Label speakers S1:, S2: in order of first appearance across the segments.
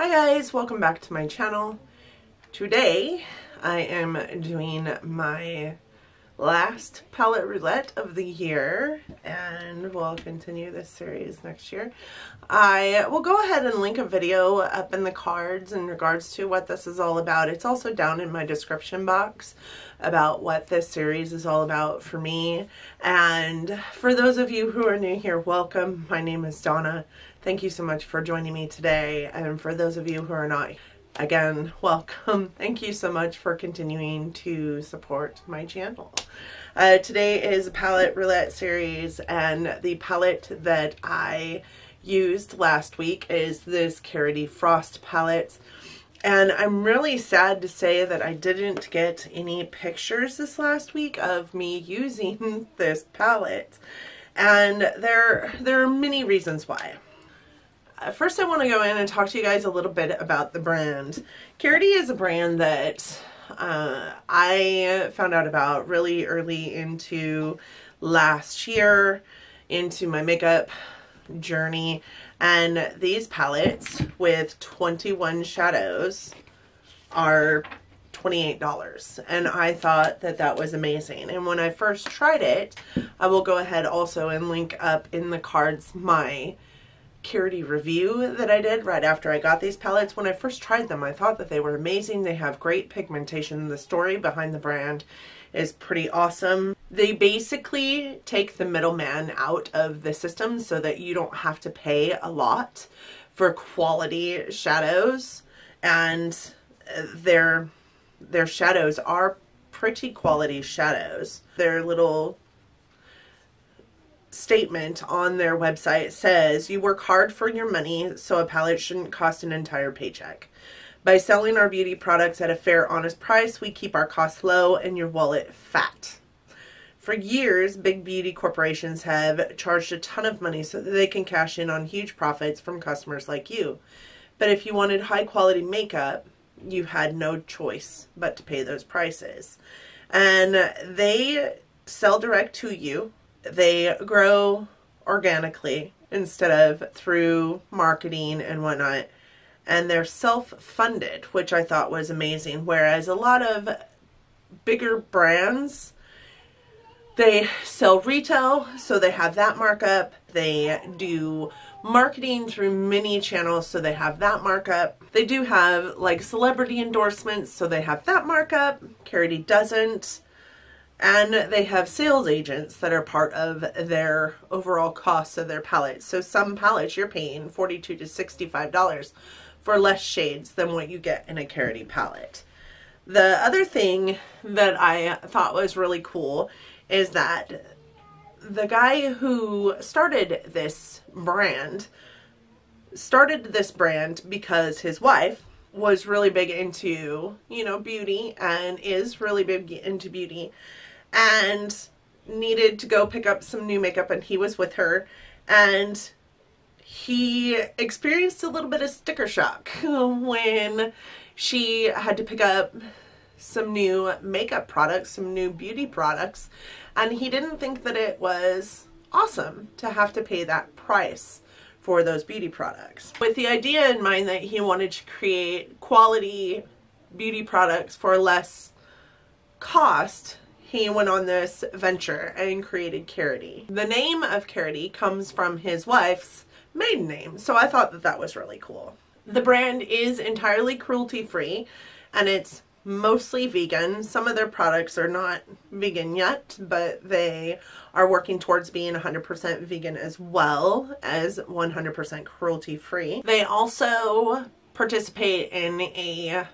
S1: Hi guys, welcome back to my channel. Today I am doing my last palette roulette of the year and we'll continue this series next year. I will go ahead and link a video up in the cards in regards to what this is all about. It's also down in my description box about what this series is all about for me. And for those of you who are new here, welcome. My name is Donna. Thank you so much for joining me today. And for those of you who are not again, welcome. Thank you so much for continuing to support my channel. Uh, today is a palette roulette series and the palette that I used last week is this Karity Frost palette. And I'm really sad to say that I didn't get any pictures this last week of me using this palette. And there, there are many reasons why. Uh, first I want to go in and talk to you guys a little bit about the brand. Karity is a brand that uh, I found out about really early into last year, into my makeup journey. And these palettes with 21 shadows are $28 and I thought that that was amazing and when I first tried it I will go ahead also and link up in the cards my Karity review that I did right after I got these palettes. When I first tried them, I thought that they were amazing. They have great pigmentation. The story behind the brand is pretty awesome. They basically take the middleman out of the system so that you don't have to pay a lot for quality shadows and uh, their their shadows are pretty quality shadows. Their little statement on their website says you work hard for your money so a palette shouldn't cost an entire paycheck. By selling our beauty products at a fair, honest price, we keep our costs low and your wallet fat. For years, big beauty corporations have charged a ton of money so that they can cash in on huge profits from customers like you. But if you wanted high quality makeup, you had no choice but to pay those prices. And they sell direct to you they grow organically instead of through marketing and whatnot. And they're self-funded, which I thought was amazing. Whereas a lot of bigger brands, they sell retail, so they have that markup. They do marketing through many channels, so they have that markup. They do have like celebrity endorsements, so they have that markup. Karity doesn't and they have sales agents that are part of their overall costs of their palettes. So some palettes you're paying 42 to $65 for less shades than what you get in a Karity palette. The other thing that I thought was really cool is that the guy who started this brand started this brand because his wife was really big into, you know, beauty and is really big into beauty and needed to go pick up some new makeup and he was with her and he experienced a little bit of sticker shock when she had to pick up some new makeup products, some new beauty products, and he didn't think that it was awesome to have to pay that price for those beauty products. With the idea in mind that he wanted to create quality beauty products for less cost, he went on this venture and created Karity. The name of Karity comes from his wife's maiden name, so I thought that that was really cool. The brand is entirely cruelty free and it's mostly vegan. Some of their products are not vegan yet, but they are working towards being 100% vegan as well as 100% cruelty free. They also participate in a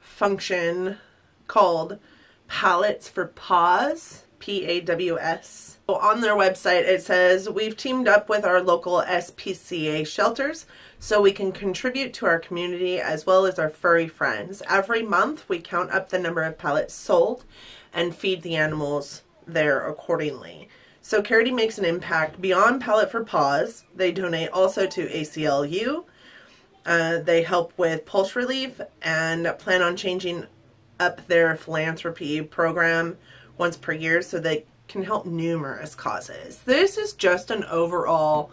S1: function called Palettes for Paws, P-A-W-S. So On their website it says, we've teamed up with our local SPCA shelters so we can contribute to our community as well as our furry friends. Every month we count up the number of palettes sold and feed the animals there accordingly. So Karity makes an impact beyond Palette for Paws. They donate also to ACLU. Uh, they help with pulse relief and plan on changing up their philanthropy program once per year so they can help numerous causes. This is just an overall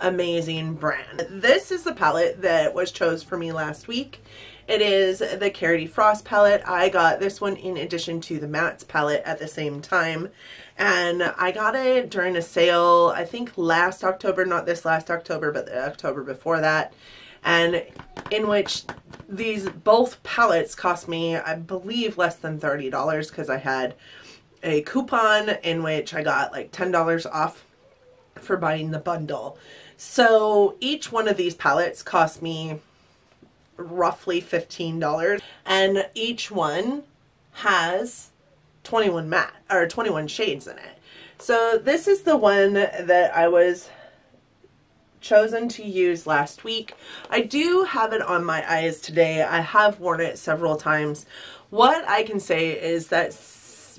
S1: amazing brand. This is the palette that was chose for me last week. It is the Karity Frost palette. I got this one in addition to the Mattes palette at the same time. And I got it during a sale, I think last October, not this last October, but the October before that. And in which these both palettes cost me, I believe, less than $30 because I had a coupon in which I got like $10 off for buying the bundle. So each one of these palettes cost me roughly $15 and each one has 21 matte or 21 shades in it. So this is the one that I was chosen to use last week. I do have it on my eyes today. I have worn it several times. What I can say is that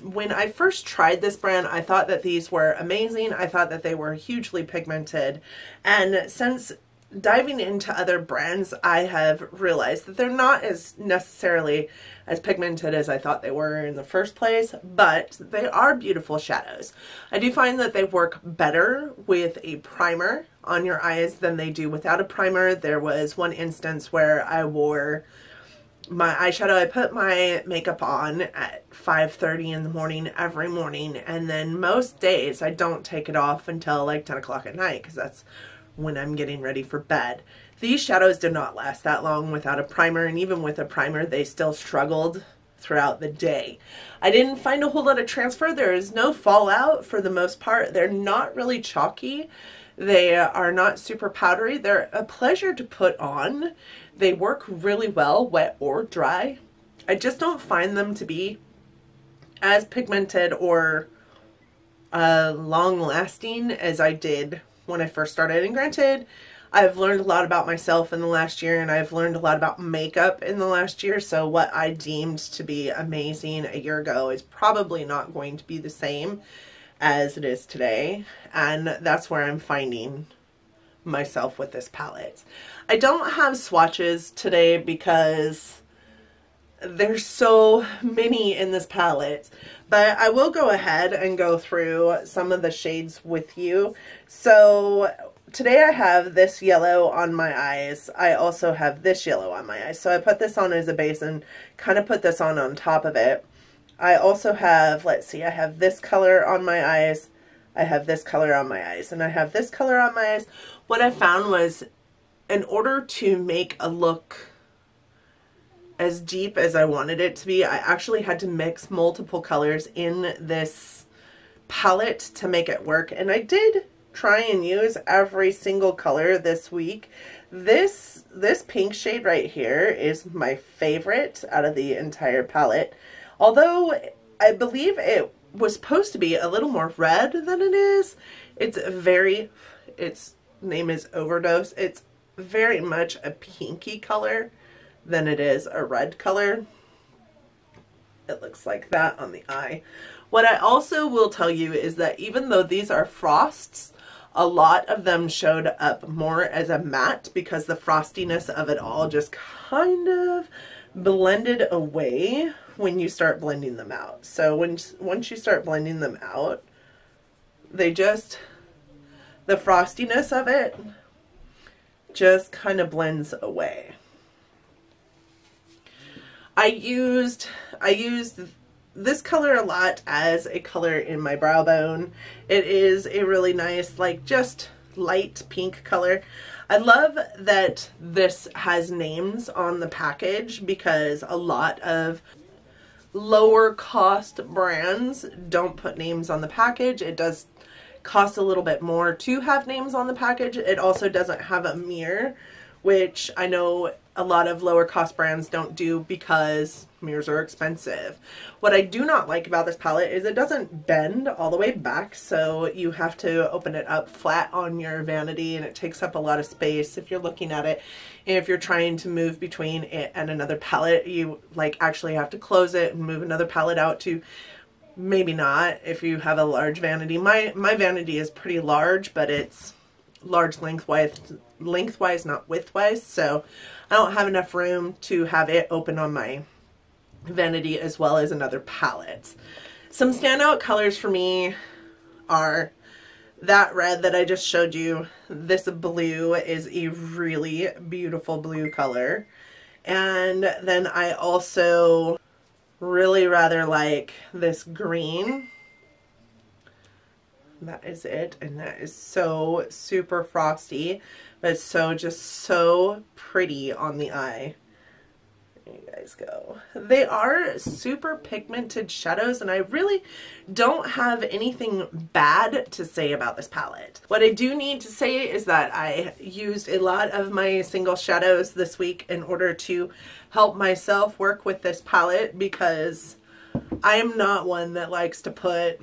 S1: when I first tried this brand, I thought that these were amazing. I thought that they were hugely pigmented. And since diving into other brands, I have realized that they're not as necessarily as pigmented as I thought they were in the first place, but they are beautiful shadows. I do find that they work better with a primer on your eyes than they do without a primer. There was one instance where I wore my eyeshadow I put my makeup on at 5:30 in the morning every morning and then most days I don't take it off until like 10 o'clock at night because that's when I'm getting ready for bed. These shadows did not last that long without a primer and even with a primer they still struggled throughout the day. I didn't find a whole lot of transfer. There is no fallout for the most part. They're not really chalky. They are not super powdery. They're a pleasure to put on. They work really well, wet or dry. I just don't find them to be as pigmented or uh, long lasting as I did when I first started. And granted, I've learned a lot about myself in the last year and I've learned a lot about makeup in the last year. So what I deemed to be amazing a year ago is probably not going to be the same as it is today. And that's where I'm finding myself with this palette. I don't have swatches today because there's so many in this palette but I will go ahead and go through some of the shades with you. So today I have this yellow on my eyes. I also have this yellow on my eyes. So I put this on as a base and kind of put this on on top of it. I also have let's see I have this color on my eyes. I have this color on my eyes and I have this color on my eyes. What I found was in order to make a look as deep as I wanted it to be, I actually had to mix multiple colors in this palette to make it work. And I did try and use every single color this week. This, this pink shade right here is my favorite out of the entire palette. Although I believe it was supposed to be a little more red than it is. It's very, its name is Overdose. It's very much a pinky color than it is a red color. It looks like that on the eye. What I also will tell you is that even though these are frosts, a lot of them showed up more as a matte because the frostiness of it all just kind of blended away when you start blending them out. So when once you start blending them out, they just, the frostiness of it just kind of blends away. I used, I used this color a lot as a color in my brow bone. It is a really nice, like just light pink color. I love that this has names on the package because a lot of lower cost brands don't put names on the package. It does cost a little bit more to have names on the package. It also doesn't have a mirror, which I know a lot of lower cost brands don't do because mirrors are expensive. What I do not like about this palette is it doesn't bend all the way back so you have to open it up flat on your vanity and it takes up a lot of space if you're looking at it. And if you're trying to move between it and another palette you like actually have to close it and move another palette out to maybe not if you have a large vanity. My my vanity is pretty large but it's large lengthwise lengthwise not widthwise so I don't have enough room to have it open on my vanity as well as another palette. Some standout colors for me are that red that I just showed you. This blue is a really beautiful blue color. And then I also really rather like this green. That is it. And that is so super frosty, but so just so pretty on the eye There you guys go. They are super pigmented shadows and I really don't have anything bad to say about this palette. What I do need to say is that I used a lot of my single shadows this week in order to help myself work with this palette because I am not one that likes to put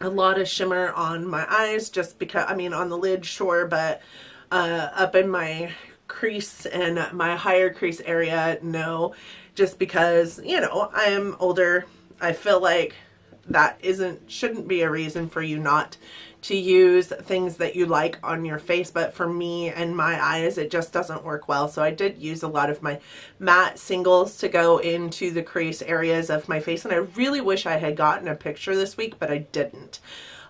S1: a lot of shimmer on my eyes just because, I mean on the lid sure, but uh, up in my crease and my higher crease area, no, just because, you know, I am older. I feel like that isn't, shouldn't be a reason for you not to use things that you like on your face, but for me and my eyes, it just doesn't work well. So I did use a lot of my matte singles to go into the crease areas of my face, and I really wish I had gotten a picture this week, but I didn't.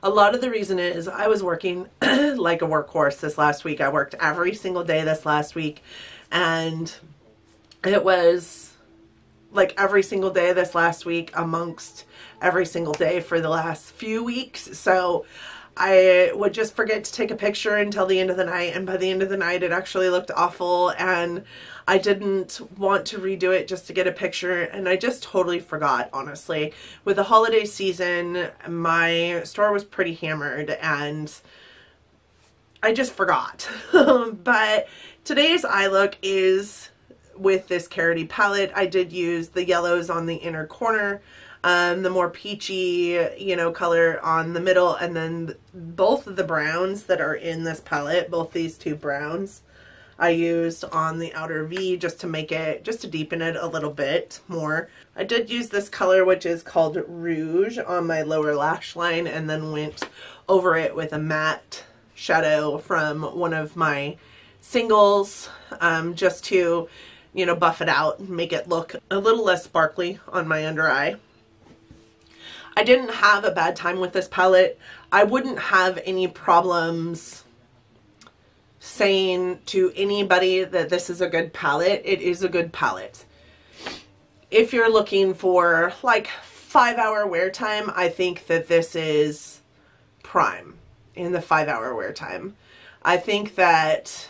S1: A lot of the reason is I was working like a workhorse this last week. I worked every single day this last week and it was like every single day this last week amongst every single day for the last few weeks. So I would just forget to take a picture until the end of the night and by the end of the night it actually looked awful and I didn't want to redo it just to get a picture and I just totally forgot honestly. With the holiday season my store was pretty hammered and I just forgot. but today's eye look is with this Karity palette. I did use the yellows on the inner corner um, the more peachy, you know, color on the middle, and then both of the browns that are in this palette, both these two browns, I used on the outer V just to make it, just to deepen it a little bit more. I did use this color, which is called Rouge, on my lower lash line, and then went over it with a matte shadow from one of my singles, um, just to, you know, buff it out, and make it look a little less sparkly on my under eye. I didn't have a bad time with this palette. I wouldn't have any problems saying to anybody that this is a good palette. It is a good palette. If you're looking for like five hour wear time, I think that this is prime in the five hour wear time. I think that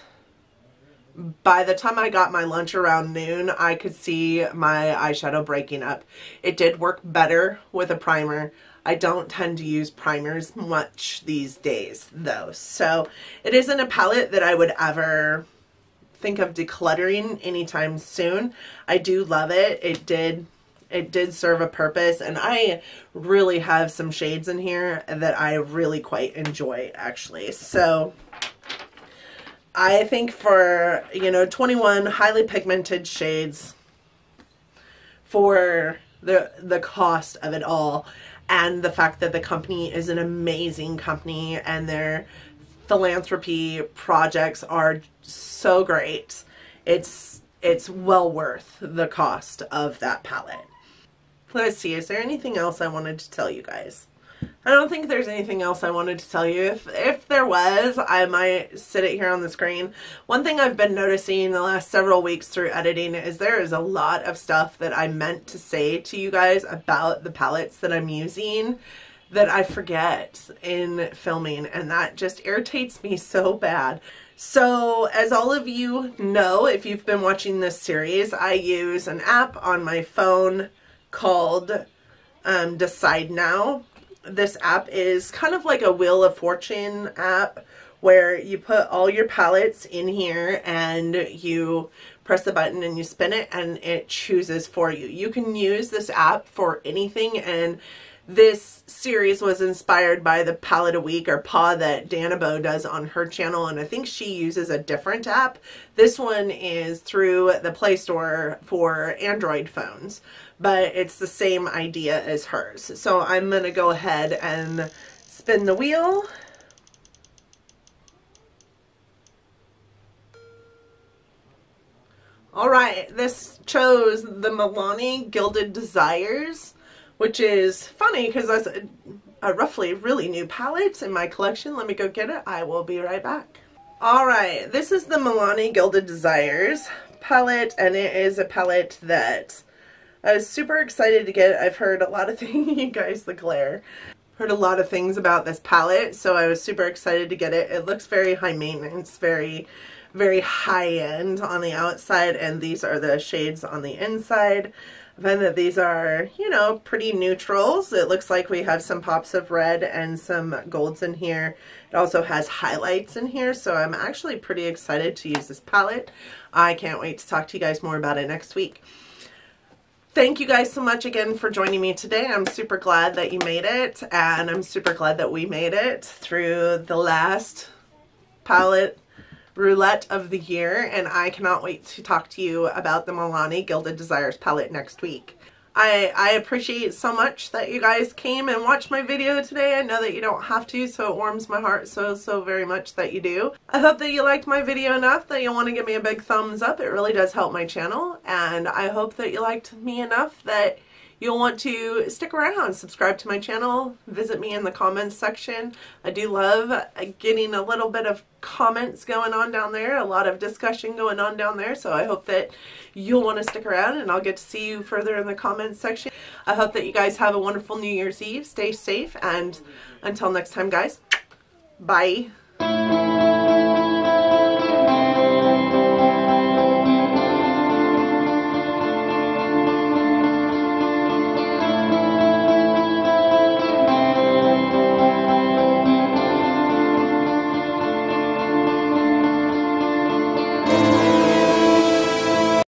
S1: by the time I got my lunch around noon, I could see my eyeshadow breaking up. It did work better with a primer. I don't tend to use primers much these days though. So it isn't a palette that I would ever think of decluttering anytime soon. I do love it. It did it did serve a purpose and I really have some shades in here that I really quite enjoy actually. So I think for, you know, 21 highly pigmented shades for the the cost of it all and the fact that the company is an amazing company and their philanthropy projects are so great. It's it's well worth the cost of that palette. Let's see, is there anything else I wanted to tell you guys? I don't think there's anything else I wanted to tell you. If, if there was, I might sit it here on the screen. One thing I've been noticing the last several weeks through editing is there is a lot of stuff that I meant to say to you guys about the palettes that I'm using that I forget in filming and that just irritates me so bad. So as all of you know, if you've been watching this series, I use an app on my phone called um, Decide Now this app is kind of like a Wheel of Fortune app where you put all your palettes in here and you press the button and you spin it and it chooses for you. You can use this app for anything and this series was inspired by the palette a week or paw that Danibo does on her channel and I think she uses a different app. This one is through the Play Store for Android phones but it's the same idea as hers. So I'm going to go ahead and spin the wheel. All right, this chose the Milani Gilded Desires, which is funny because that's a roughly really new palette in my collection. Let me go get it. I will be right back. Alright, this is the Milani Gilded Desires palette, and it is a palette that I was super excited to get. it. I've heard a lot of things, you guys, the glare. Heard a lot of things about this palette, so I was super excited to get it. It looks very high maintenance, very, very high end on the outside, and these are the shades on the inside. I find that these are, you know, pretty neutrals. It looks like we have some pops of red and some golds in here. It also has highlights in here, so I'm actually pretty excited to use this palette. I can't wait to talk to you guys more about it next week. Thank you guys so much again for joining me today. I'm super glad that you made it, and I'm super glad that we made it through the last palette roulette of the year and I cannot wait to talk to you about the Milani Gilded Desires palette next week. I, I appreciate so much that you guys came and watched my video today. I know that you don't have to, so it warms my heart so, so very much that you do. I hope that you liked my video enough that you'll want to give me a big thumbs up. It really does help my channel. And I hope that you liked me enough that You'll want to stick around, subscribe to my channel, visit me in the comments section. I do love uh, getting a little bit of comments going on down there, a lot of discussion going on down there, so I hope that you'll want to stick around and I'll get to see you further in the comments section. I hope that you guys have a wonderful New Year's Eve. Stay safe and until next time guys, bye.